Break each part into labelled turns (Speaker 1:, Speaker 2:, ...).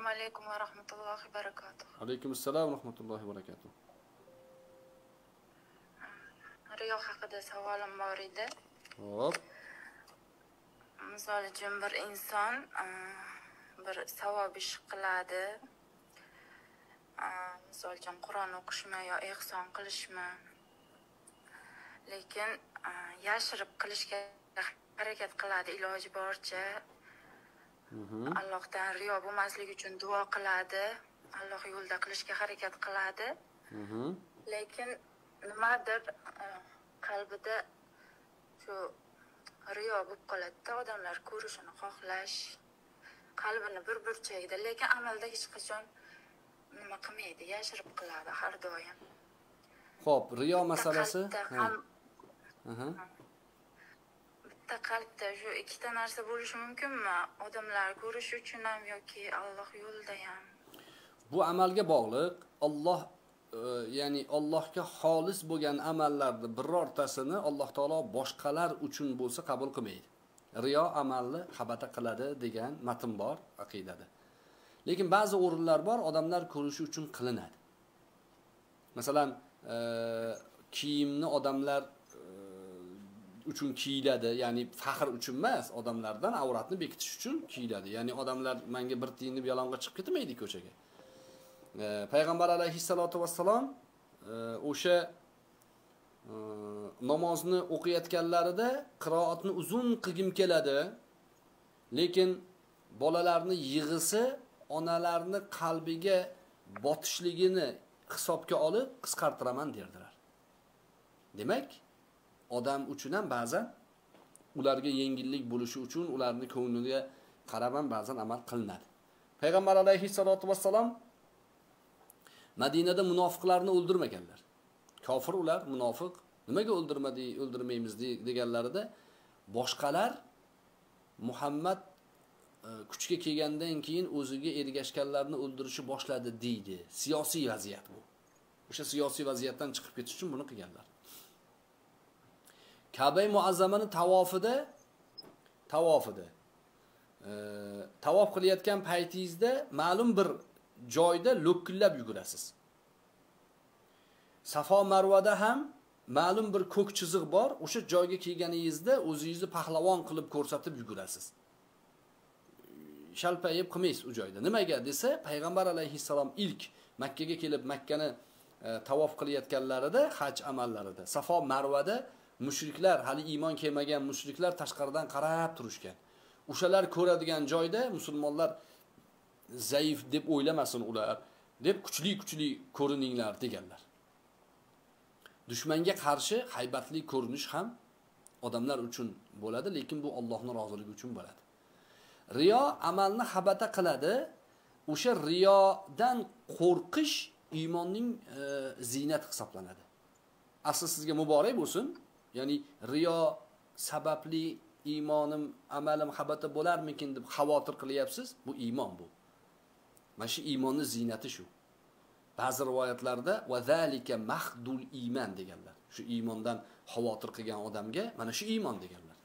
Speaker 1: assalomu alaykum va rahmatullohi va barakatuh.
Speaker 2: Alaykum assalom va rahmatullohi va barakatuh.
Speaker 1: Riyo haqida savolim bor edi.
Speaker 2: Hop
Speaker 1: misol uchun bir inson e, bir savob ish qiladi. E, misol uchun qur'on o'qishmi yo ehson qilishmi? Lekin yashirib qilishga harakat qiladi iloji boricha. Allohdan riyo bo'lmasligi uchun duo qiladi. Alloh yo'lida qilishga harakat qiladi.
Speaker 2: Mhm.
Speaker 1: lekin nimadir e, qalbida shu riyo bo'lib qoladida odamlar ko'rishini xohlash qalbini bir burchagida lekin amalda hech qachon nima qilmaydi yashirib qiladi har doim.
Speaker 2: Xo'p, riyo masalasi.
Speaker 1: Bitta qalbda shu ikkita narsa bo'lishi mumkinmi odamlar ko'rish uchun ham yoki alloh yo'lida ham
Speaker 2: Bu amalga bog'liq. Alloh e, ya'ni Allohga xolis bo'lgan amallarni birortasini Alloh taolo boshqalar uchun bo'lsa qabul qilmaydi. Riyo amalni habata qiladi degan matn bor aqidada. Lekin ba'zi o'rinlar bor, odamlar ko'rishi uchun qilinadi. Masalan, e, kiyimni odamlar uchun kiyiladi, ya'ni faxr uchun emas, odamlardan avratni bekitish uchun kiyiladi. Ya'ni odamlar menga bir tiyinib yalang'och chiqib ketmaydi ko'chaga. E, payg'ambar alayhissalotu vassalom e, o'sha e, namozni o'qiyotganlarida qiroatni uzun qilgim keladi, lekin bolalarni yig'isi onalarni qalbiga botishligini hisobga olib qisqartiraman derdilar. Demak, odam uchun ham ba'zan ularga yengillik bo'lishi uchun ularni ko'ngliga qarab ham ba'zan amal qilinadi. Payg'ambar alayhissalotu vassalom Madinada munofiqlarni o'ldirmaganlar. Kofir ular, munofiq. Nimaga o'ldirmadi, o'ldirmaymiz deganlarida boshqalar Muhammad e, kuchga kelgandan keyin o'ziga ergashganlarni o'ldirishni boshladi deydi. Siyosiy vaziyat bu. O'sha siyosiy vaziyatdan chiqib ketish uchun buni qilganlar. Ka'ba muazzamani tavofida tavofida e, tavof qilayotgan paytingizda ma'lum bir joyda lo'killab yugurasiz. Safo Marvada ham ma'lum bir ko'k chiziq bor, o'sha joyga kelganingizda o'zingizni pahlavon qilib ko'rsatib yugurasiz. Shalpayib qilmaysiz u joyda. Nimaga desa, payg'ambar alayhissalom ilk Makka ga kelib Makkani e, tavof qilayotganlarida, haj amallarida, Safo Marvada mushriklar, hali iymon kelmagan mushriklar tashqaridan qarab turishgan. O'shalar ko'radigan joyda musulmonlar zaif deb o'ylamasin ular, deb kuchli-kuchli ko'rininglar deganlar. Dushmanga qarshi haybatli ko'rinish ham odamlar uchun bo'ladi, lekin bu Allohning roziligi uchun bo'ladi. Riyo amalni habata qiladi. O'sha riyodan qo'rqish iymonning e, ziynati hisoblanadi. Asli sizga muborak bo'lsin. Ya'ni riyo sababli iymonim, amalim habata bo'larmikin deb xavotir qilyapsiz. Bu iymon bu. Mana shu iymonni ziynati shu. Ba'zi rivoyatlarda va zalika mahdul iymon deganlar. Shu iymondan xavotir qilgan odamga mana shu iymon deganlar.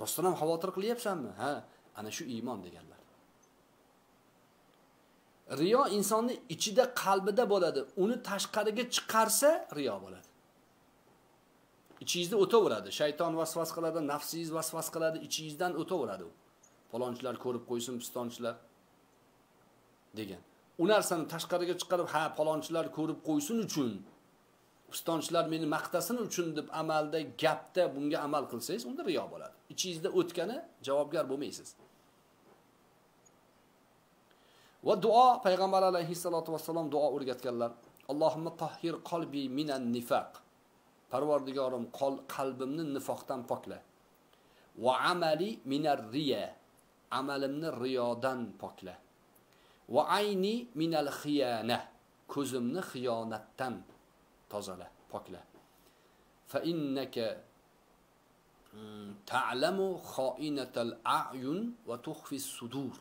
Speaker 2: Rostdan ham xavotir qilyapsanmi? Ha, ana shu iymon deganlar. Riyo insonni ichida qalbida bo'ladi. Uni tashqariga chiqarsa riyo bo'ladi. Ichingizda o'taveradi. Shayton vasvas qiladi, nafsingiz vasvas qiladi, ichingizdan o'taveradi u. palonchilar ko'rib qo'ysin, pistonchilar degan. U narsani tashqariga chiqarib, ha, palonchilar ko'rib qo'ysin uchun, pistonchilar meni maqtasin uchun deb amalda, gapda bunga amal qilsangiz, unda riyo bo'ladi. Ichingizda o'tgani javobgar bo'lmaysiz. Va duo payg'ambar alayhissalotu vassalom duo o'rgatganlar. Allohumma tahhir qalbi minan nifaq. Parvardigorim qalbimni nifoqdan pokla. Va amali minar riya. Amalimni riyodan pokla. Va ayni minal xiyana. Ko'zimni xiyonatdan tozala, pokla. Fa innaka mm, ta'lamu xoinatal a'yun va tukhfi sudur.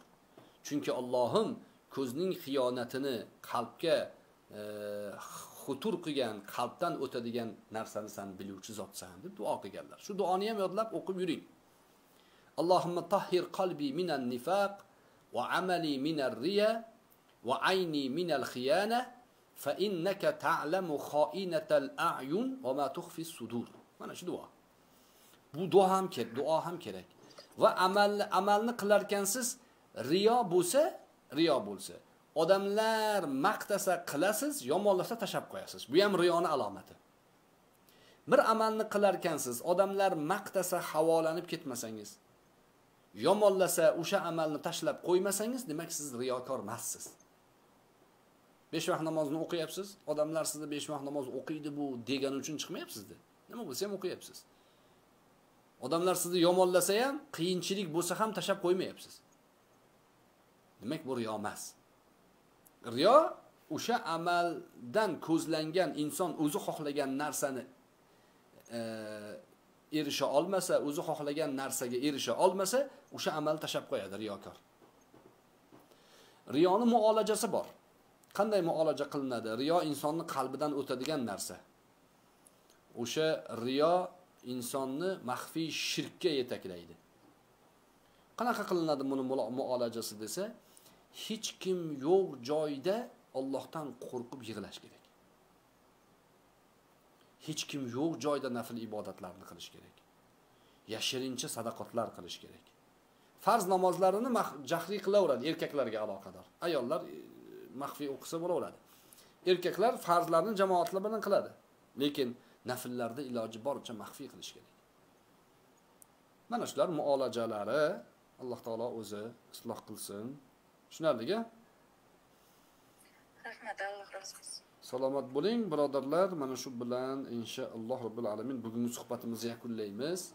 Speaker 2: Chunki Allohim ko'zning xiyonatini qalbga e, xutur qilgan, qalbdan o'tadigan narsani san biluvchi zotsan deb duo qilganlar. Shu duoni ham yodlab o'qib yuring. Allohumma tahhir qalbi minan nifaq va amali minar riya va ayni minal xiyana fa innaka ta'lamu xoinatal a'yun va ma tukhfi sudur. Mana shu duo. Bu duo ham kerak, duo ham kerak. Va amalni amalni qilarkansiz riyo bo'lsa, riyo bo'lsa. Odamlar maqtasa qilasiz, yomonlasa tashab qo'yasiz. Bu ham riyoni alomati. Bir amalni qilarkansiz, odamlar maqtasa havolanib ketmasangiz, yomonlasa o'sha amalni tashlab qo'ymasangiz, demak siz riyokor emassiz. besh vaqt namozni o'qiyapsiz, odamlar sizni besh vaqt namoz o'qiydi bu degani uchun chiqmayapsiz-da. Nima bo'lsa ham o'qiyapsiz. Odamlar sizni yomonlasa ham, qiyinchilik bo'lsa ham tashab qo'ymayapsiz. Demak bu riyo emas. Riyo o'sha amaldan ko'zlangan inson o'zi xohlagan narsani e, erisha olmasa, o'zi xohlagan narsaga erisha olmasa, o'sha amal tashab qo'yadi riyokor. Riyoni muolajasi bor. Qanday muolaja qilinadi? Riyo insonni qalbidan o'tadigan narsa. O'sha riyo insonni maxfiy shirkka yetaklaydi. Qanaqa qilinadi buni muolajasi desa, hech kim yo'q joyda Allohdan qo'rqib yig'lash kerak. Hech kim yo'q joyda nafil ibodatlarni qilish kerak. Yashirincha sadaqotlar qilish kerak. Farz namozlarini jahriy qilaveradi erkaklarga aloqador. Ayollar e, maxfiy o'qisa bo'laveradi. Erkaklar farzlarni jamoatlar bilan qiladi. Lekin nafillarda iloji boricha maxfiy qilish kerak. Mana shular muolajalari Alloh taolo o'zi isloh qilsin. Tushunarligi?
Speaker 1: Rahmat, Alloh rozi bo'lsin.
Speaker 2: Salomat bo'ling, birodarlar. Mana shu bilan inshaalloh robbil alamin bugungi suhbatimizni yakunlaymiz.